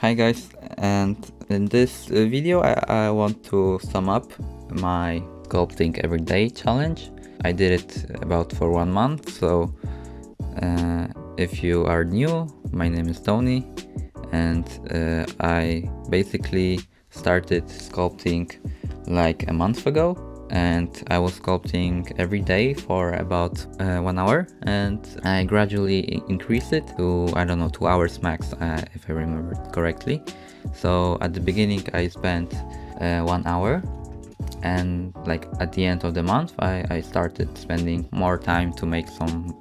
Hi guys, and in this uh, video I, I want to sum up my sculpting everyday challenge. I did it about for one month, so uh, if you are new, my name is Tony and uh, I basically started sculpting like a month ago and I was sculpting every day for about uh, one hour and I gradually increased it to I don't know two hours max uh, if I remember correctly. So at the beginning I spent uh, one hour and like at the end of the month I, I started spending more time to make some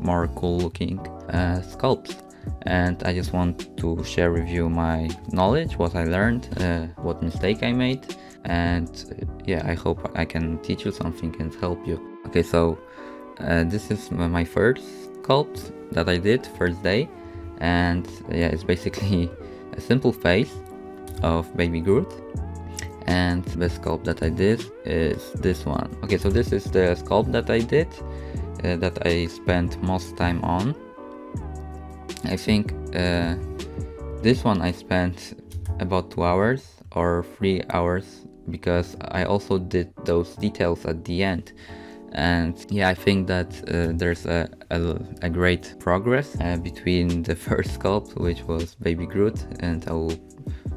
more cool looking uh, sculpts. And I just want to share with you my knowledge, what I learned, uh, what mistake I made, and uh, yeah, I hope I can teach you something and help you. Okay, so uh, this is my first sculpt that I did first day, and yeah, it's basically a simple face of baby Groot. And the sculpt that I did is this one. Okay, so this is the sculpt that I did, uh, that I spent most time on I think uh, this one I spent about two hours or three hours because I also did those details at the end and yeah I think that uh, there's a, a, a, great progress uh, between the first sculpt which was baby Groot and I will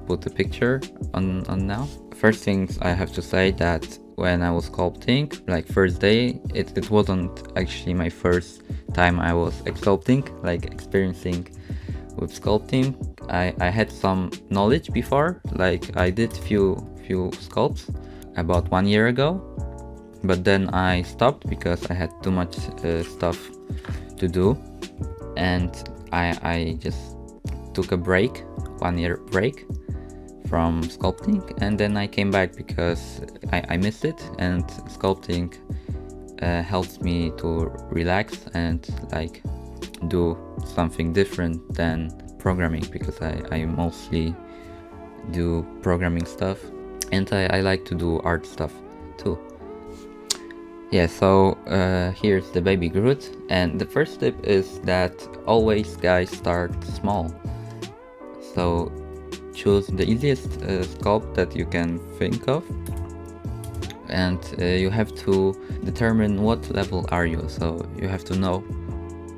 put a picture on, on now. First things I have to say that when I was sculpting, like first day, it, it wasn't actually my first time I was sculpting, like experiencing with sculpting. I, I had some knowledge before, like I did few few sculpts about one year ago, but then I stopped because I had too much uh, stuff to do and I, I just took a break, one year break from sculpting and then I came back because I, I missed it and sculpting uh, helps me to relax and like do something different than programming because I, I mostly do programming stuff and I, I like to do art stuff too. Yeah, so uh, here's the baby Groot and the first tip is that always guys start small. So choose the easiest uh, sculpt that you can think of and uh, you have to determine what level are you so you have to know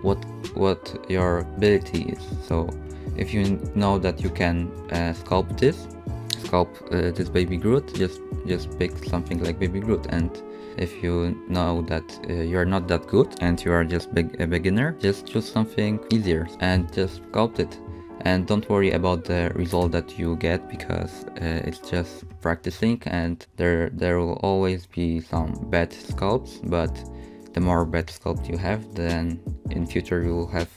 what what your ability is so if you know that you can uh, sculpt this sculpt uh, this baby Groot just just pick something like baby Groot. And if you know that uh, you're not that good and you are just big, a beginner just choose something easier and just sculpt it. And don't worry about the result that you get because uh, it's just practicing and there there will always be some bad sculpts but the more bad sculpt you have then in future you will have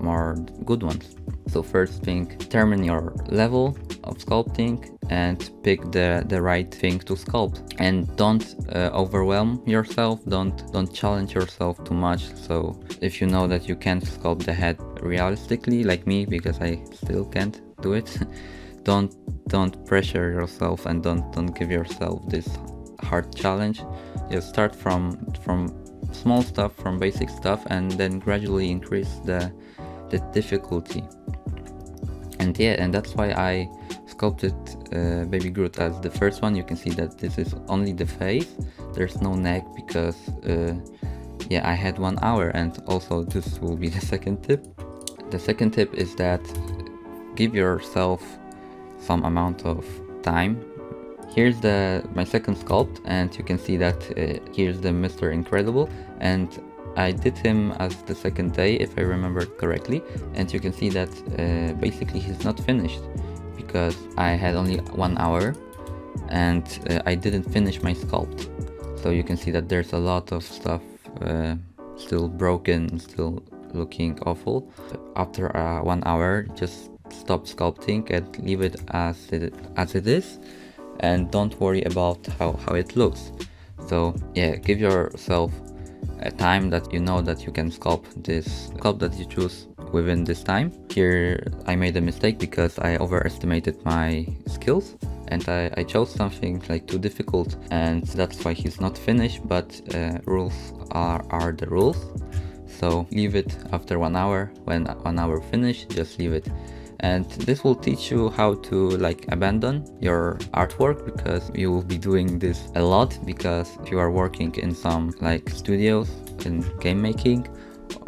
more good ones. So first thing determine your level of sculpting and pick the the right thing to sculpt. And don't uh, overwhelm yourself. Don't don't challenge yourself too much. So if you know that you can't sculpt the head realistically like me because i still can't do it don't don't pressure yourself and don't don't give yourself this hard challenge. Just start from from small stuff from basic stuff and then gradually increase the the difficulty. And yeah and that's why I sculpted uh, baby Groot as the first one. You can see that this is only the face. There's no neck because uh, yeah I had one hour and also this will be the second tip. The second tip is that give yourself some amount of time. Here's the my second sculpt and you can see that uh, here's the Mr. Incredible and I did him as the second day if I remember correctly and you can see that uh, basically he's not finished because I had only one hour and uh, I didn't finish my sculpt. So you can see that there's a lot of stuff uh, still broken still looking awful. After uh, one hour just stop sculpting and leave it as it, as it is and don't worry about how, how it looks. So yeah give yourself a time that you know that you can sculpt this sculpt that you choose within this time. Here I made a mistake because I overestimated my skills and I, I chose something like too difficult and that's why he's not finished but uh, rules are, are the rules. So leave it after one hour, when one hour finished, just leave it and this will teach you how to like abandon your artwork because you will be doing this a lot because if you are working in some like studios in game making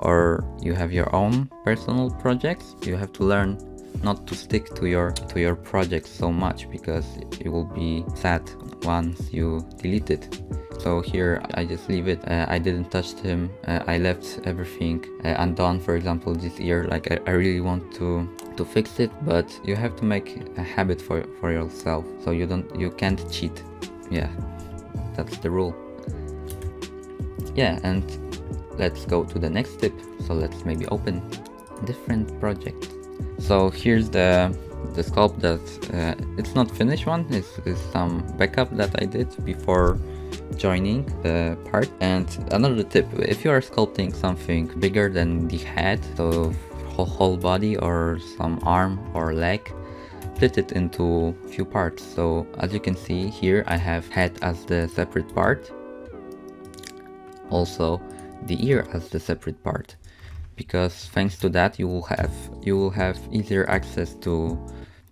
or you have your own personal projects. You have to learn not to stick to your to your project so much because it will be sad once you delete it. So here I just leave it. Uh, I didn't touch him. Uh, I left everything uh, undone. For example this year like I, I, really want to to fix it but you have to make a habit for for yourself so you don't you can't cheat. Yeah that's the rule. Yeah and let's go to the next tip so let's maybe open different project so here's the the sculpt that uh, it's not finished one it's, it's some backup that I did before joining the part. And another tip, if you are sculpting something bigger than the head, so whole body or some arm or leg, split it into few parts. So as you can see here, I have head as the separate part. Also the ear as the separate part because thanks to that you will have you will have easier access to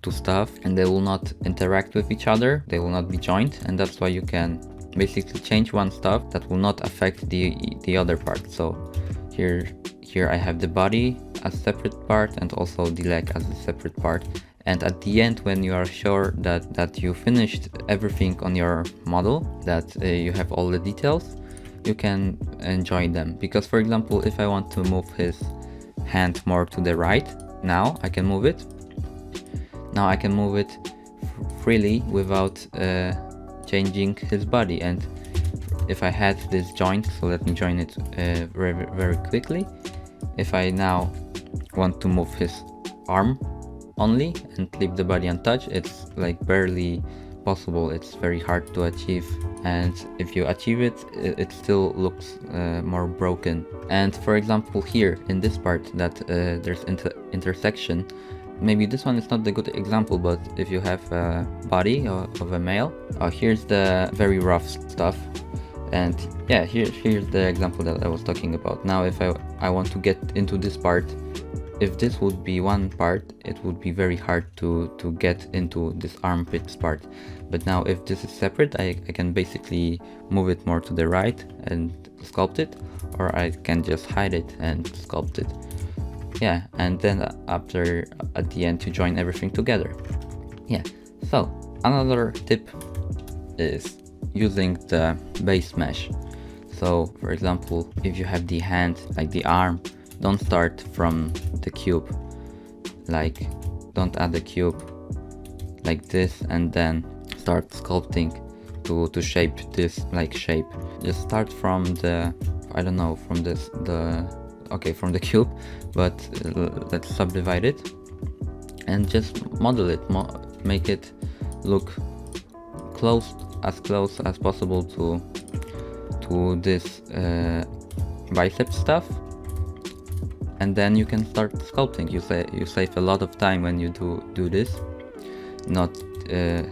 to stuff and they will not interact with each other they will not be joined and that's why you can basically change one stuff that will not affect the the other part so here here I have the body as separate part and also the leg as a separate part. And at the end when you are sure that that you finished everything on your model that uh, you have all the details you can enjoy them. Because for example if I want to move his hand more to the right now I can move it. Now I can move it freely without uh, changing his body. And if I had this joint so let me join it uh, very, very quickly. If I now want to move his arm only and leave the body untouched it's like barely possible. It's very hard to achieve. And if you achieve it it still looks uh, more broken. And for example here in this part that uh, there's inter intersection maybe this one is not the good example but if you have a body of a male uh, here's the very rough stuff. And yeah here here's the example that I was talking about. Now if I, I want to get into this part if this would be one part it would be very hard to to get into this armpits part. But now if this is separate I, I can basically move it more to the right and sculpt it or I can just hide it and sculpt it. Yeah and then after at the end to join everything together. Yeah so another tip is using the base mesh. So for example if you have the hand like the arm don't start from the cube. Like don't add the cube like this and then start sculpting to to shape this like shape. Just start from the i don't know from this the okay from the cube but uh, let's subdivide it and just model it. Mo make it look close as close as possible to to this uh, bicep stuff and then you can start sculpting. You say you save a lot of time when you do do this. Not uh,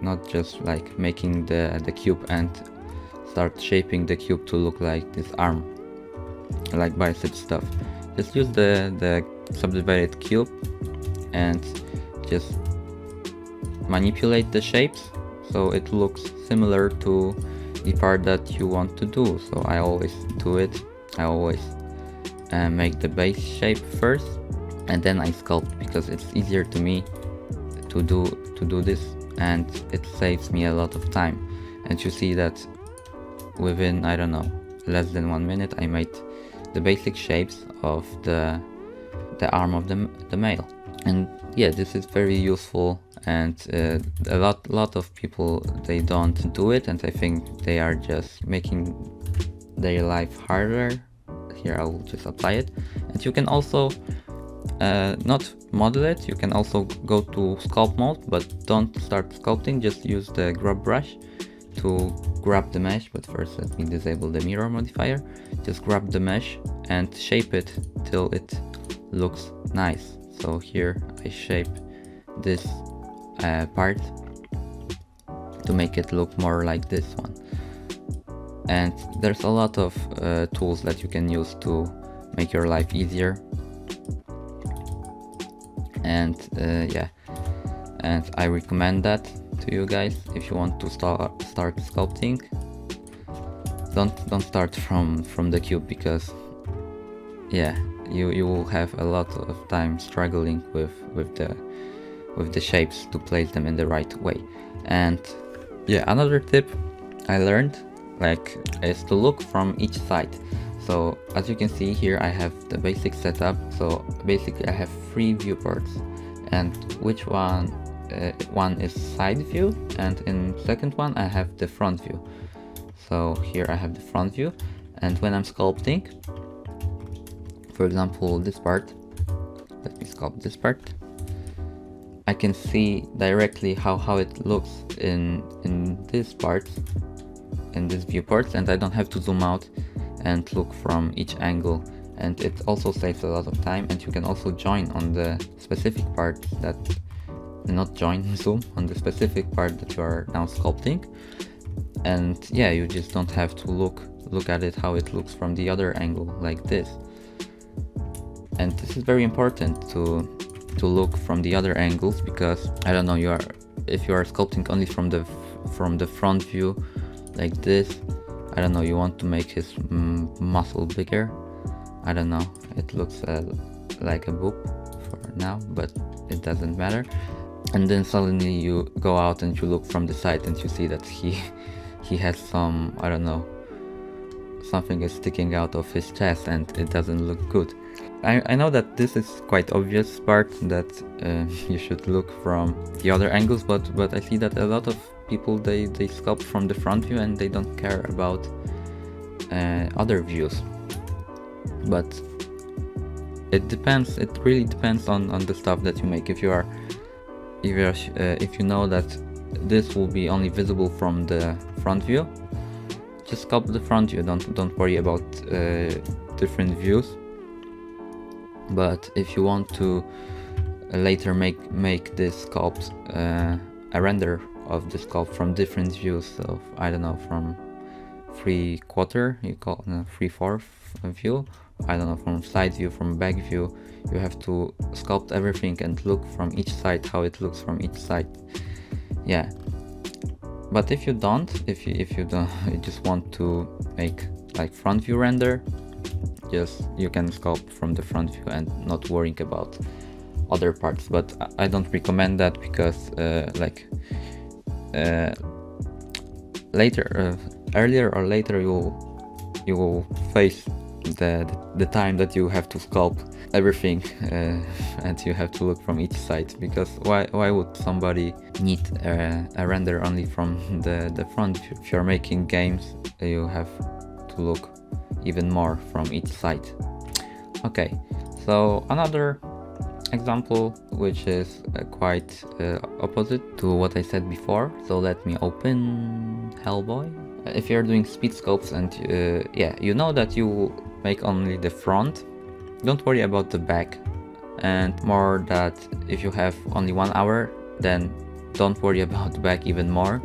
not just like making the the cube and start shaping the cube to look like this arm like bicep stuff. Just use the the subdivided cube and just manipulate the shapes so it looks similar to the part that you want to do. So I always do it. I always uh, make the base shape first and then I sculpt because it's easier to me to do to do this and it saves me a lot of time. And you see that within I don't know less than one minute I made the basic shapes of the the arm of the, the male. And yeah this is very useful and uh, a lot lot of people they don't do it and I think they are just making their life harder here I will just apply it. And you can also uh, not model it you can also go to sculpt mode but don't start sculpting just use the grab brush to grab the mesh but first let me disable the mirror modifier. Just grab the mesh and shape it till it looks nice. So here I shape this uh, part to make it look more like this one and there's a lot of uh, tools that you can use to make your life easier. And uh, yeah. And I recommend that to you guys if you want to start start sculpting. Don't don't start from from the cube because yeah you you will have a lot of time struggling with with the with the shapes to place them in the right way. And yeah another tip I learned like is to look from each side. So as you can see here I have the basic setup. So basically I have three viewports. And which one uh, one is side view and in second one I have the front view. So here I have the front view. And when I'm sculpting for example this part let me sculpt this part. I can see directly how, how it looks in in this part in this viewport and I don't have to zoom out and look from each angle. And it also saves a lot of time and you can also join on the specific part that not join zoom on the specific part that you are now sculpting. And yeah you just don't have to look look at it how it looks from the other angle like this. And this is very important to to look from the other angles because I don't know you are if you are sculpting only from the from the front view like this. I don't know you want to make his mm, muscle bigger? I don't know. It looks uh, like a boob for now but it doesn't matter. And then suddenly you go out and you look from the side and you see that he he has some I don't know something is sticking out of his chest and it doesn't look good. I, I know that this is quite obvious part that uh, you should look from the other angles but but I see that a lot of people they they sculpt from the front view and they don't care about uh, other views. But it depends it really depends on on the stuff that you make. If you are if you are, uh, if you know that this will be only visible from the front view just sculpt the front view. Don't don't worry about uh, different views. But if you want to later make make this sculpt uh, a render of the sculpt from different views of I don't know from three quarter you call no, three fourth view. I don't know from side view from back view. You have to sculpt everything and look from each side how it looks from each side. Yeah. But if you don't if you if you don't you just want to make like front view render just you can sculpt from the front view and not worrying about other parts. But I don't recommend that because uh, like uh, later uh, earlier or later you will you will face the, the time that you have to sculpt everything uh, and you have to look from each side because why why would somebody need a, a render only from the the front? If you're making games you have to look even more from each side. Okay so another example which is uh, quite uh, opposite to what I said before. So let me open Hellboy. If you're doing speed sculpts and uh, yeah you know that you make only the front don't worry about the back. And more that if you have only one hour then don't worry about the back even more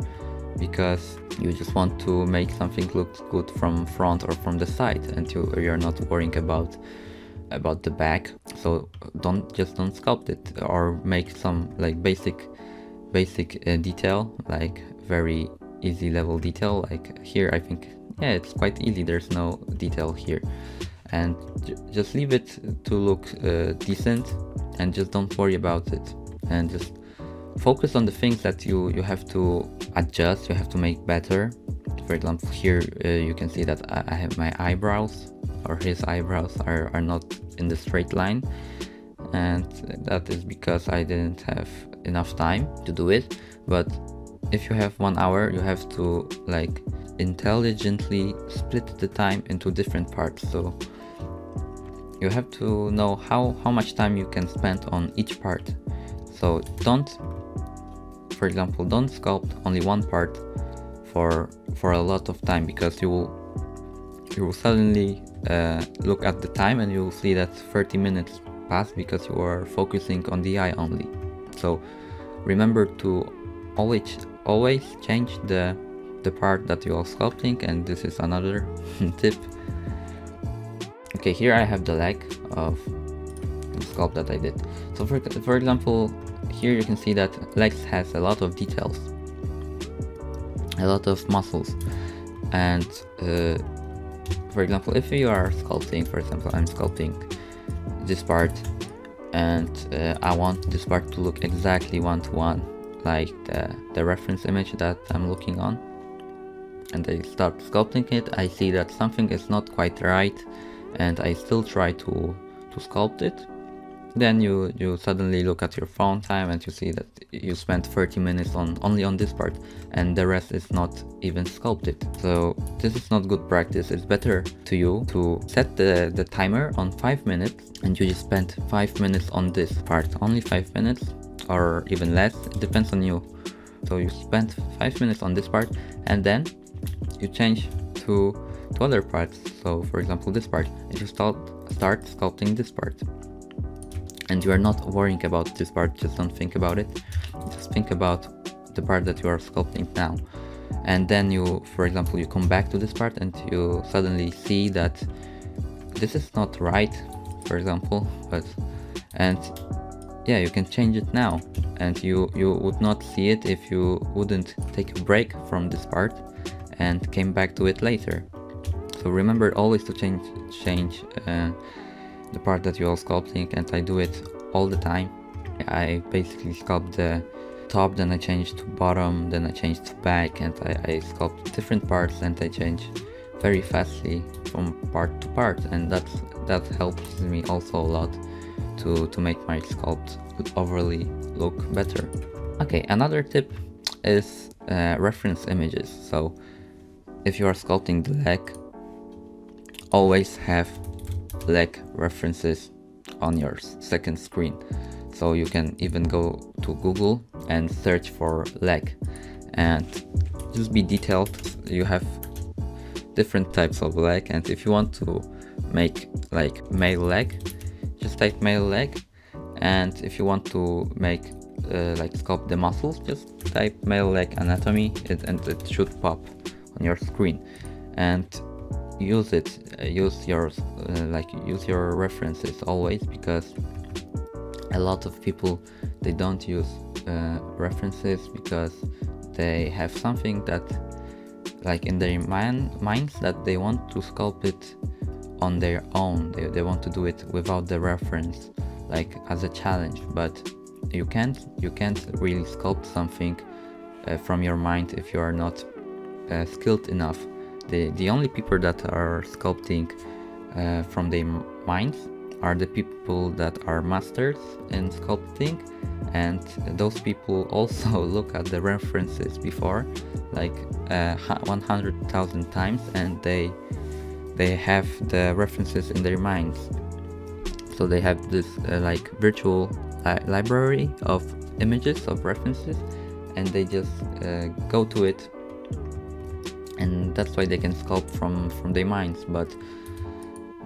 because you just want to make something look good from front or from the side and you, you're not worrying about about the back so don't just don't sculpt it or make some like basic basic uh, detail like very easy level detail like here I think yeah it's quite easy there's no detail here. And just leave it to look uh, decent and just don't worry about it. And just focus on the things that you you have to adjust you have to make better. For example here uh, you can see that I have my eyebrows or his eyebrows are, are not in the straight line. And that is because I didn't have enough time to do it. But if you have one hour you have to like intelligently split the time into different parts. So you have to know how how much time you can spend on each part. So don't for example don't sculpt only one part for for a lot of time because you will you will suddenly uh, look at the time and you will see that 30 minutes pass because you are focusing on the eye only so remember to always always change the the part that you are sculpting and this is another tip okay here I have the leg of the sculpt that I did. So for, for example, here you can see that legs has a lot of details, a lot of muscles. And uh, for example, if you are sculpting, for example, I'm sculpting this part and uh, I want this part to look exactly one-to-one -one, like the, the reference image that I'm looking on. And I start sculpting it I see that something is not quite right and I still try to, to sculpt it then you you suddenly look at your phone time and you see that you spent 30 minutes on only on this part and the rest is not even sculpted. So this is not good practice. It's better to you to set the the timer on five minutes and you just spend five minutes on this part. Only five minutes or even less it depends on you. So you spend five minutes on this part and then you change to to other parts. So for example this part. And you start start sculpting this part and you are not worrying about this part just don't think about it. Just think about the part that you are sculpting now. And then you for example you come back to this part and you suddenly see that this is not right for example but and yeah you can change it now. And you you would not see it if you wouldn't take a break from this part and came back to it later. So remember always to change change uh, the part that you are sculpting and I do it all the time. I basically sculpt the top, then I change to bottom, then I change to back and I, I sculpt different parts and I change very fastly from part to part and that's, that helps me also a lot to, to make my sculpt overly look better. Okay, another tip is uh, reference images. So if you are sculpting the leg, always have leg references on your second screen. So you can even go to Google and search for leg and just be detailed. You have different types of leg and if you want to make like male leg, just type male leg and if you want to make uh, like sculpt the muscles, just type male leg anatomy and it should pop on your screen. And use it uh, use your uh, like use your references always because a lot of people they don't use uh, references because they have something that like in their mind minds that they want to sculpt it on their own. They, they want to do it without the reference like as a challenge. But you can't you can't really sculpt something uh, from your mind if you are not uh, skilled enough the, the only people that are sculpting uh, from their minds are the people that are masters in sculpting. And those people also look at the references before like uh, 100,000 times and they they have the references in their minds. So they have this uh, like virtual li library of images of references and they just uh, go to it and that's why they can sculpt from from their minds but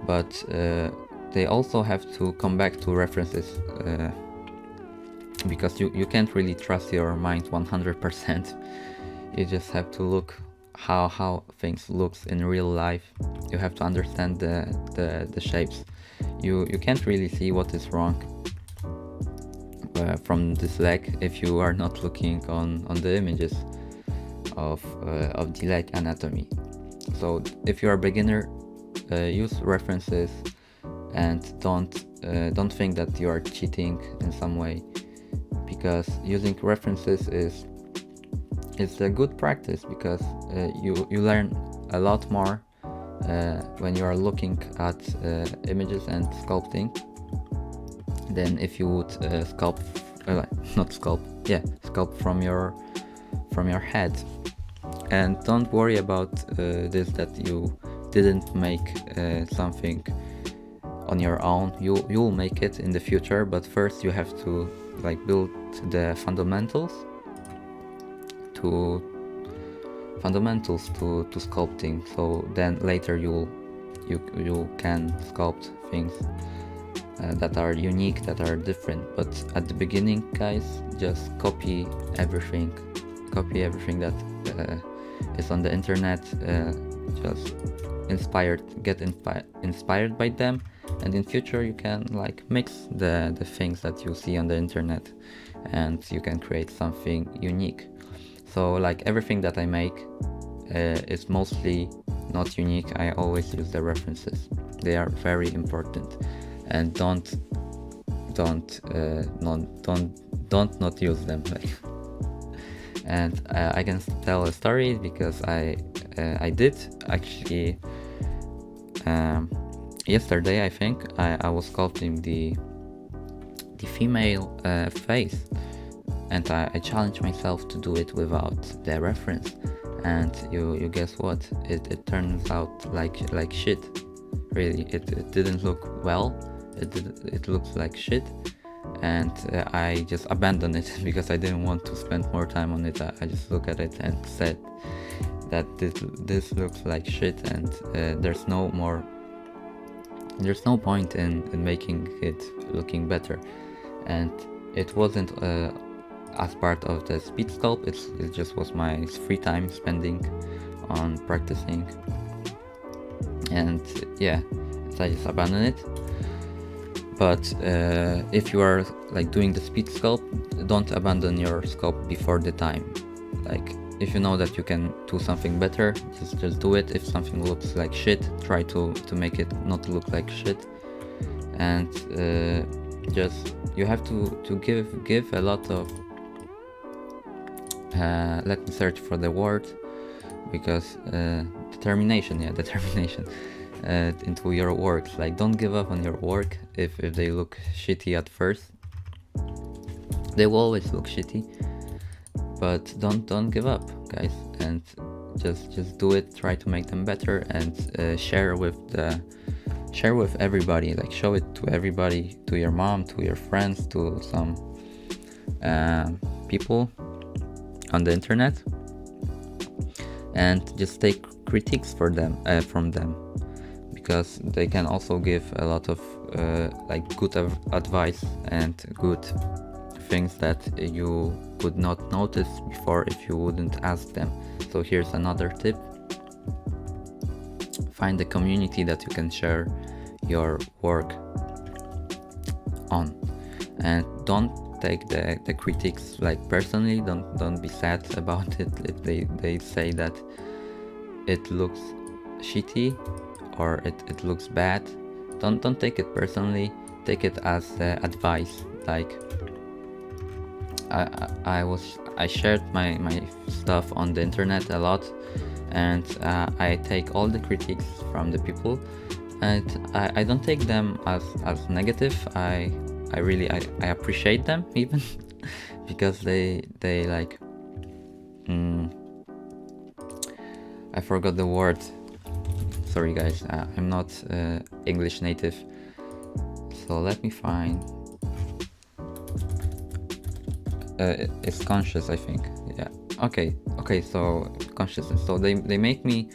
but uh, they also have to come back to references uh, because you, you can't really trust your mind 100% you just have to look how how things looks in real life. You have to understand the the, the shapes. You you can't really see what is wrong uh, from this leg if you are not looking on on the images of, uh, of the leg anatomy. So if you are a beginner, uh, use references and don't uh, don't think that you are cheating in some way because using references is is a good practice because uh, you you learn a lot more uh, when you are looking at uh, images and sculpting than if you would sculpt not sculpt yeah sculpt from your from your head and don't worry about uh, this that you didn't make uh, something on your own. You you'll make it in the future but first you have to like build the fundamentals to fundamentals to to sculpting so then later you'll you you can sculpt things uh, that are unique that are different. But at the beginning guys just copy everything. Copy everything that uh, is on the internet uh, just inspired get inspi inspired by them. And in future you can like mix the the things that you see on the internet and you can create something unique. So like everything that i make uh, is mostly not unique. I always use the references. They are very important. And don't don't uh, not, don't don't not use them and uh, i can tell a story because i uh, i did actually um, yesterday i think I, I was sculpting the the female uh, face and I, I challenged myself to do it without the reference. And you you guess what? It, it turns out like like shit. Really it, it didn't look well. It it looks like shit and uh, I just abandoned it because I didn't want to spend more time on it. I, I just looked at it and said that this this looks like shit and uh, there's no more there's no point in, in making it looking better. And it wasn't uh, as part of the speed sculpt it's, it just was my free time spending on practicing. And yeah so I just abandoned it but uh, if you are like doing the speed sculpt don't abandon your sculpt before the time. Like if you know that you can do something better just just do it. If something looks like shit try to to make it not look like shit. And uh, just you have to to give give a lot of uh, let me search for the word because uh, determination yeah determination uh, into your works like don't give up on your work if, if they look shitty at first. They will always look shitty but don't don't give up guys. And just just do it. Try to make them better and uh, share with the share with everybody. Like show it to everybody to your mom to your friends to some uh, people on the internet. And just take critiques for them uh, from them because they can also give a lot of uh, like good advice and good things that you could not notice before if you wouldn't ask them. So here's another tip. Find a community that you can share your work on and don't take the, the critics like personally don't don't be sad about it if they, they say that it looks shitty or it, it looks bad don't don't take it personally. Take it as uh, advice. Like I, I was I shared my, my stuff on the internet a lot and uh, I take all the critiques from the people and I, I don't take them as, as negative. I I really I, I appreciate them even because they they like mm, I forgot the word sorry guys uh, I'm not uh, English native. So let me find uh, it's conscious I think. Yeah. Okay. Okay so consciousness so they, they make me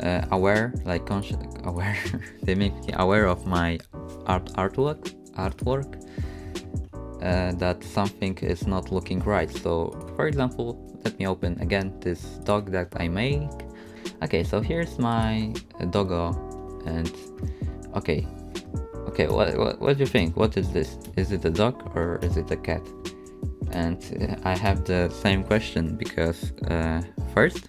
uh, aware like conscious aware. They make me aware of my art artwork artwork uh, that something is not looking right. So for example let me open again this dog that I make okay so here's my doggo and okay. Okay what, what what do you think? What is this? Is it a dog or is it a cat? And uh, I have the same question because uh, first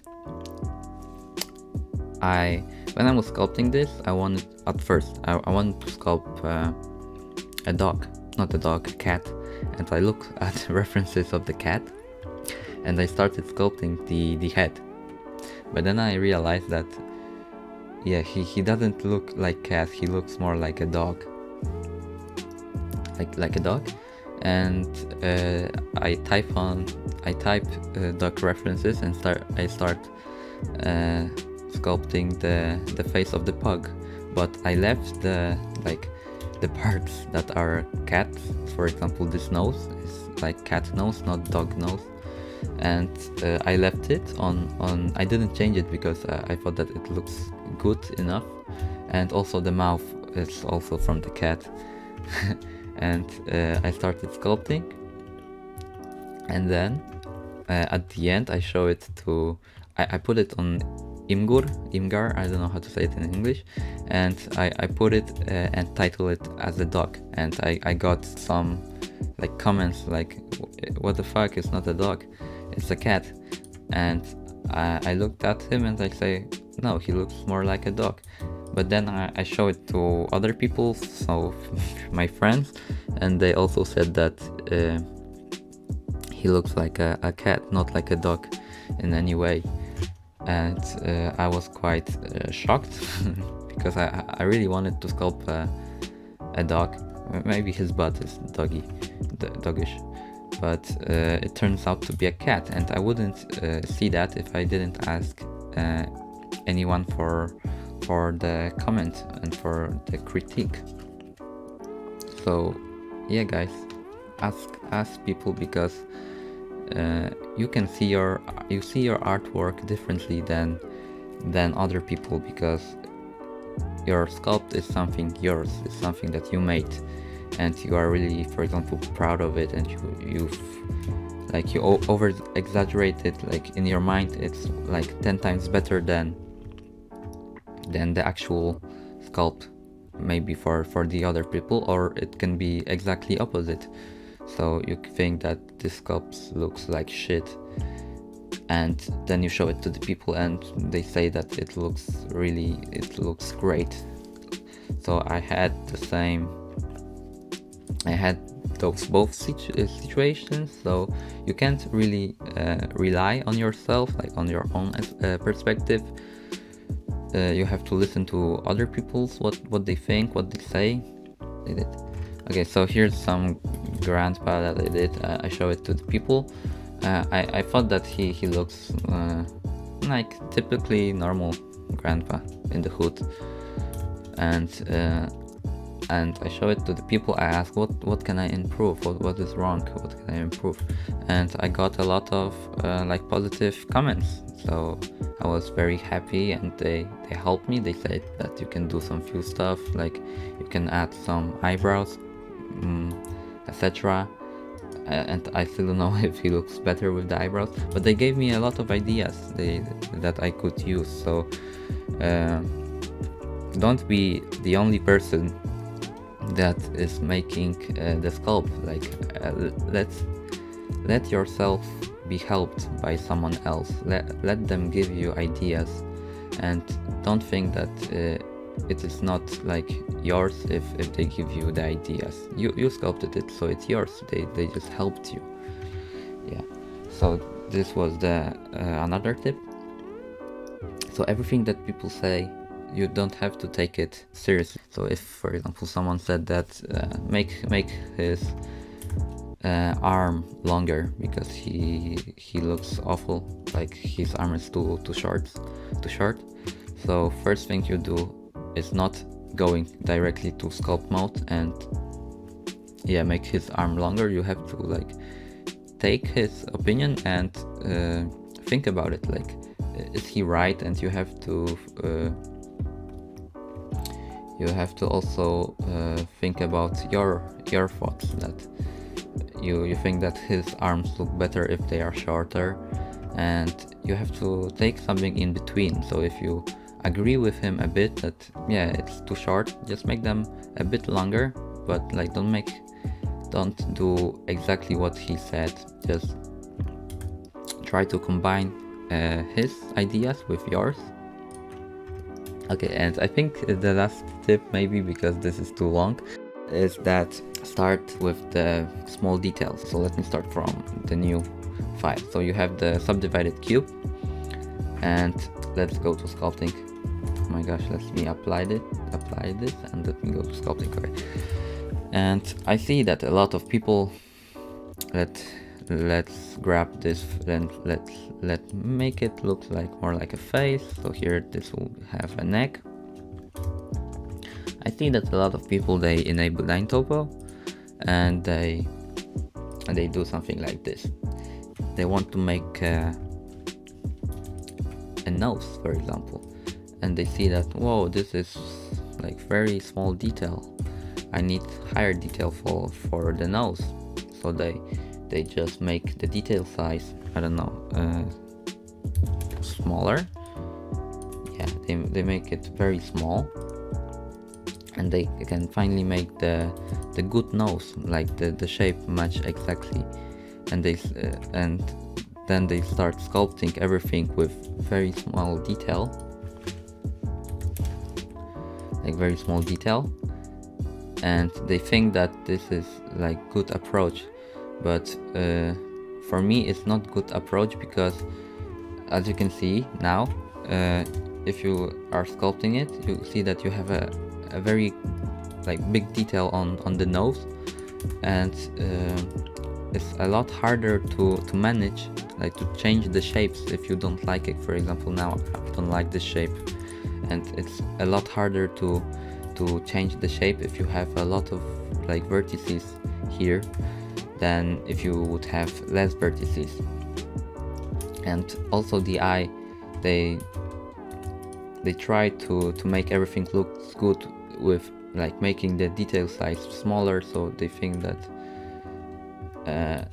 I when I was sculpting this I wanted at first I, I wanted to sculpt uh, a dog not a dog a cat. And I looked at references of the cat and I started sculpting the the head but then I realized that yeah he, he doesn't look like cat. He looks more like a dog. Like like a dog. And uh, I type on I type uh, dog references and start I start uh, sculpting the the face of the pug. But I left the like the parts that are cat for example this nose is like cat nose not dog nose and uh, I left it on on I didn't change it because uh, I thought that it looks good enough. And also the mouth is also from the cat. And uh, I started sculpting. And then uh, at the end I show it to I, I put it on Imgur, Imgar, I don't know how to say it in English, and I, I put it uh, and title it as a dog, and I, I got some like comments like, what the fuck, it's not a dog, it's a cat, and I, I looked at him and I say, no, he looks more like a dog, but then I, I show it to other people, so my friends, and they also said that uh, he looks like a, a cat, not like a dog in any way. And uh, I was quite uh, shocked because I, I really wanted to sculpt a, a dog. Maybe his butt is doggy, doggish, but uh, it turns out to be a cat, and I wouldn't uh, see that if I didn't ask uh, anyone for for the comment and for the critique. So, yeah, guys, ask ask people because uh, you can see your you see your artwork differently than than other people because your sculpt is something yours it's something that you made and you are really for example proud of it and you you've like you over exaggerate it like in your mind it's like 10 times better than than the actual sculpt maybe for for the other people or it can be exactly opposite. So you think that this sculpt looks like shit and then you show it to the people and they say that it looks really it looks great. So i had the same i had those both situ uh, situations so you can't really uh, rely on yourself like on your own uh, perspective uh, you have to listen to other people's what what they think what they say okay so here's some grandpa that I did. Uh, I show it to the people. I, I thought that he, he looks like typically normal grandpa in the hood. And and I show it to the people. I ask what what can I improve? What what is wrong? What can I improve? And I got a lot of uh, like positive comments. So I was very happy, and they they helped me. They said that you can do some few stuff, like you can add some eyebrows. Mm, etc. And I still don't know if he looks better with the eyebrows, but they gave me a lot of ideas they, that I could use. So uh, don't be the only person that is making uh, the sculpt. Like uh, let let yourself be helped by someone else. Let let them give you ideas, and don't think that uh, it is not like yours if, if they give you the ideas. You, you sculpted it, so it's yours. They, they just helped you. Yeah. So this was the uh, another tip. So everything that people say, you don't have to take it seriously. So if, for example, someone said that uh, make make his uh, arm longer because he he looks awful, like his arm is too too short, too short. So first thing you do is not going directly to sculpt mode and yeah make his arm longer you have to like take his opinion and uh, think about it like is he right and you have to uh, you have to also uh, think about your your thoughts that you you think that his arms look better if they are shorter and you have to take something in between. So if you agree with him a bit that yeah it's too short just make them a bit longer but like don't make don't do exactly what he said. Just try to combine uh, his ideas with yours. Okay and i think the last tip maybe because this is too long is that start with the small details. So let me start from the new file. So you have the subdivided cube and let's go to sculpting. Oh my gosh let me apply it apply this and let me go to sculpting okay. And I see that a lot of people let let's grab this and let's let make it look like more like a face. So here this will have a neck I think that a lot of people they enable dyntopo and they and they do something like this. They want to make a, a nose for example. And they see that whoa this is like very small detail. I need higher detail for for the nose. So they they just make the detail size I don't know uh, smaller. Yeah they, they make it very small and they can finally make the the good nose like the the shape match exactly. And they uh, and then they start sculpting everything with very small detail. Like very small detail. And they think that this is like good approach. But uh, for me it's not good approach because as you can see now uh, if you are sculpting it you see that you have a, a very like big detail on on the nose. And uh, it's a lot harder to to manage like to change the shapes if you don't like it. For example now I don't like this shape. And it's a lot harder to to change the shape if you have a lot of like vertices here than if you would have less vertices. And also the eye they they try to to make everything look good with like making the detail size smaller so they think that uh,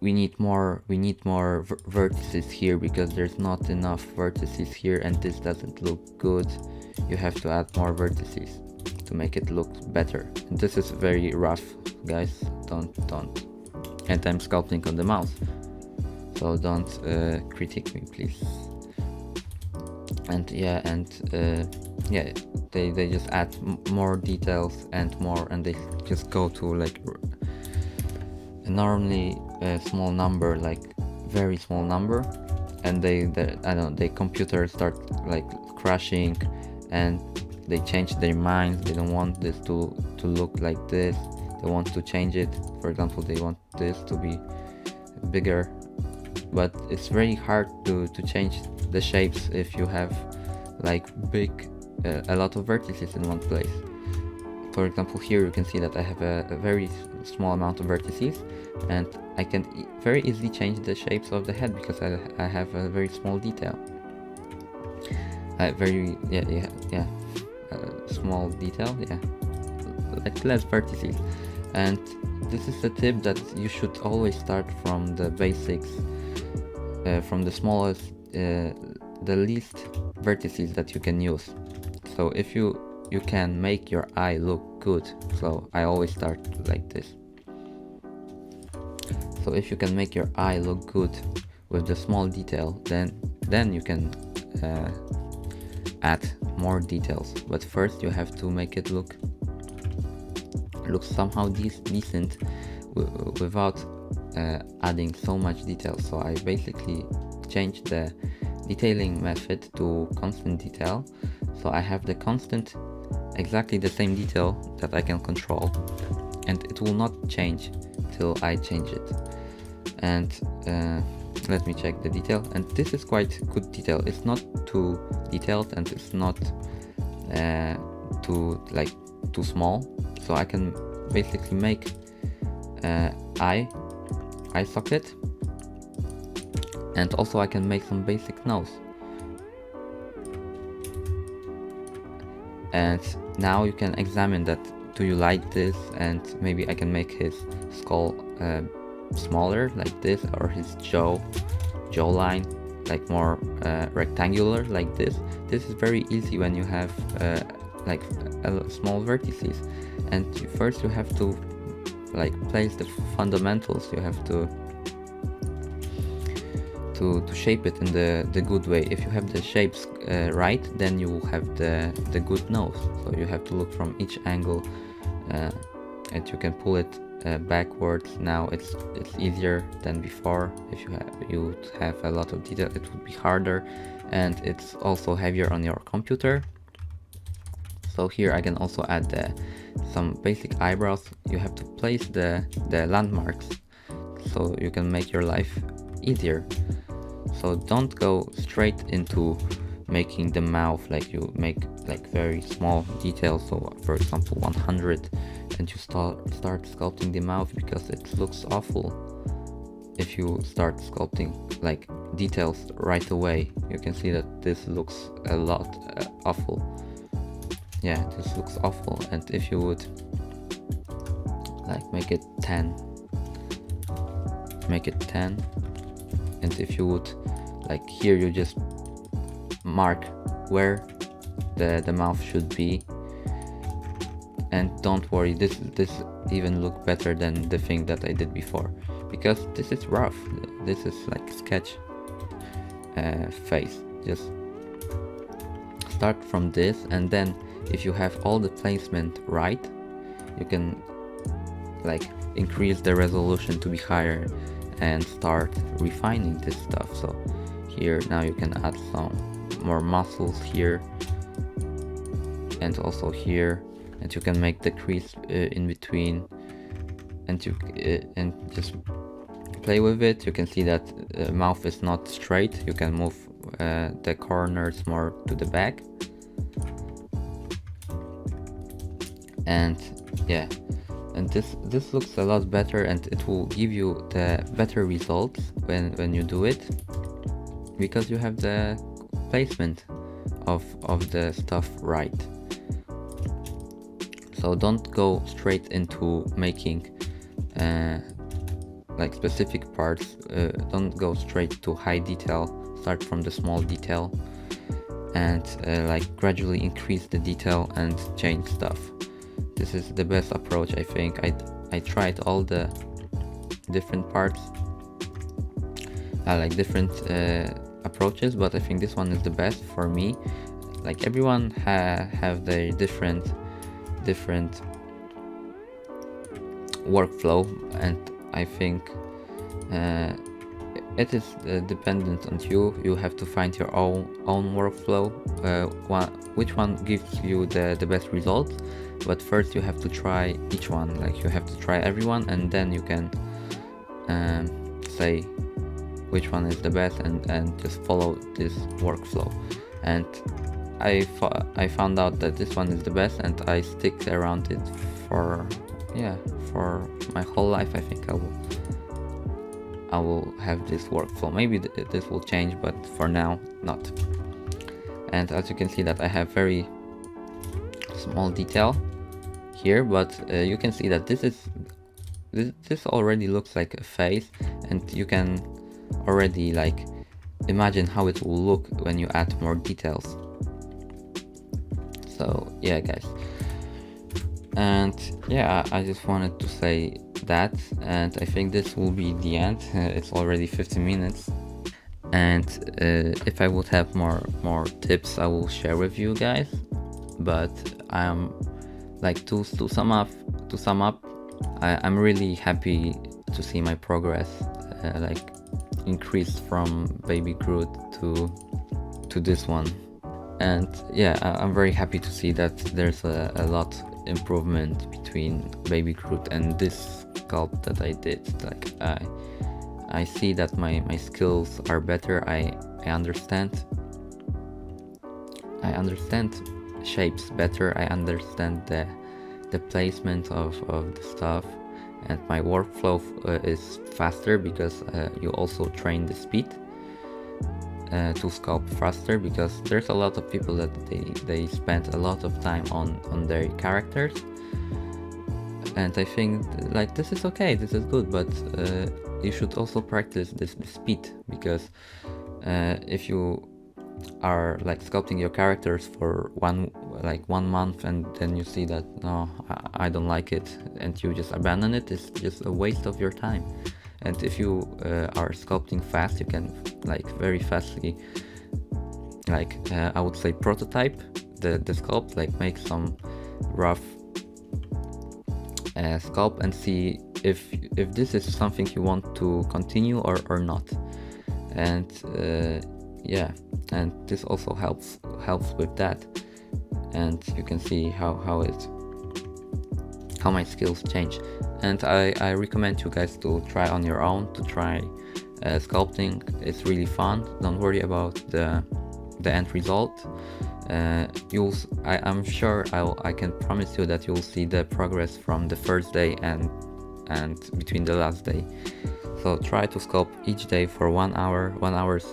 we need more we need more vertices here because there's not enough vertices here and this doesn't look good. You have to add more vertices to make it look better. And this is very rough guys. Don't don't. And I'm sculpting on the mouse. So don't uh, critique me please and yeah and uh, yeah they, they just add more details and more and they just go to like normally a small number like very small number. And they, they I don't know they computer start like crashing and they change their minds. They don't want this to to look like this. They want to change it. For example they want this to be bigger but it's very hard to to change the shapes if you have like big uh, a lot of vertices in one place. For example here you can see that I have a, a very small amount of vertices and I can e very easily change the shapes of the head because I, I have a very small detail. Uh, very yeah yeah yeah uh, small detail yeah like less vertices. And this is a tip that you should always start from the basics uh, from the smallest uh, the least vertices that you can use. So if you you can make your eye look good so I always start like this. So if you can make your eye look good with the small detail then then you can uh, add more details. But first you have to make it look look somehow de decent without uh, adding so much detail. So I basically changed the detailing method to constant detail. So I have the constant exactly the same detail that I can control and it will not change till I change it. And uh, let me check the detail. And this is quite good detail. It's not too detailed and it's not uh, too like too small. So I can basically make uh, eye eye socket. And also I can make some basic nose and now you can examine that do you like this? And maybe I can make his skull uh, smaller like this or his jaw jawline like more uh, rectangular like this. This is very easy when you have uh, like a small vertices. And first you have to like place the fundamentals you have to to, to shape it in the, the good way. If you have the shapes uh, right, then you will have the, the good nose. So you have to look from each angle uh, and you can pull it uh, backwards. Now it's it's easier than before. If you have you would have a lot of detail, it would be harder, and it's also heavier on your computer. So here I can also add the, some basic eyebrows. You have to place the the landmarks so you can make your life easier. So don't go straight into making the mouth like you make like very small details so for example 100 and you start start sculpting the mouth because it looks awful if you start sculpting like details right away you can see that this looks a lot uh, awful yeah this looks awful. And if you would like make it 10 make it 10 and if you would like here you just mark where the, the mouth should be. And don't worry this this even look better than the thing that I did before. Because this is rough. This is like sketch uh, face. Just start from this and then if you have all the placement right you can like increase the resolution to be higher and start refining this stuff. So here now you can add some more muscles here and also here and you can make the crease uh, in between and you uh, and just play with it. You can see that the mouth is not straight. You can move uh, the corners more to the back and yeah. And this this looks a lot better and it will give you the better results when when you do it because you have the placement of of the stuff right. So don't go straight into making uh, like specific parts uh, don't go straight to high detail start from the small detail and uh, like gradually increase the detail and change stuff this is the best approach I think. I, I tried all the different parts. I like different uh, approaches but I think this one is the best for me. Like everyone ha have their different different workflow and I think uh, it is uh, dependent on you. You have to find your own own workflow uh, which one gives you the, the best results but first you have to try each one like you have to try everyone and then you can um, say which one is the best and, and just follow this workflow. And I, I found out that this one is the best and I stick around it for yeah for my whole life I think I will I will have this workflow. Maybe th this will change but for now not. And as you can see that I have very small detail here but uh, you can see that this is this, this already looks like a face and you can already like imagine how it will look when you add more details. So yeah guys. And yeah I just wanted to say that and I think this will be the end. It's already 15 minutes. And uh, if I would have more more tips I will share with you guys. But I'm like to, to sum up to sum up I, am really happy to see my progress uh, like increase from baby Groot to to this one. And yeah I, am very happy to see that there's a, a lot improvement between baby Groot and this sculpt that I did. Like I I see that my my skills are better. I I understand. I understand shapes better I understand the the placement of, of the stuff. And my workflow uh, is faster because uh, you also train the speed uh, to sculpt faster because there's a lot of people that they, they spend a lot of time on, on their characters. And I think like this is okay, this is good, but uh, you should also practice this, speed because uh, if you are like sculpting your characters for one like one month and then you see that no I, I don't like it and you just abandon it it's just a waste of your time. And if you uh, are sculpting fast you can like very fastly like uh, I would say prototype the, the sculpt like make some rough uh, sculpt and see if if this is something you want to continue or, or not. And uh, yeah and this also helps helps with that. And you can see how how it how my skills change. And I, I recommend you guys to try on your own to try uh, sculpting. It's really fun. Don't worry about the the end result. Uh, you'll I, am sure I'll, I can promise you that you'll see the progress from the first day and and between the last day. So try to sculpt each day for one hour one hour's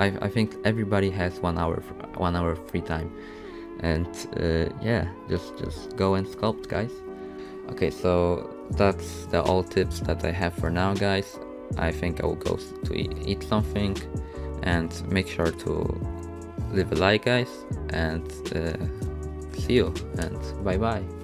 I, I think everybody has one hour one hour free time. And uh, yeah just just go and sculpt guys. Okay so that's the all tips that I have for now guys. I think I will go to eat, something and make sure to leave a like guys. And uh, see you and bye bye